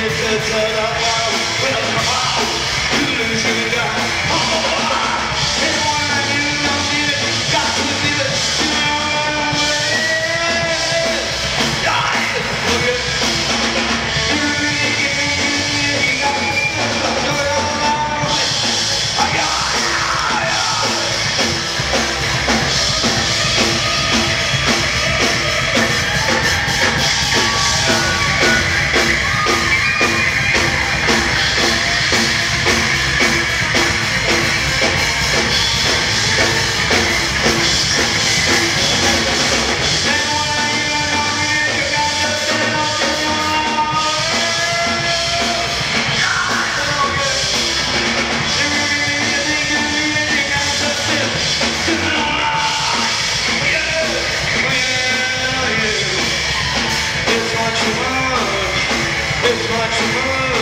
get to turn Oh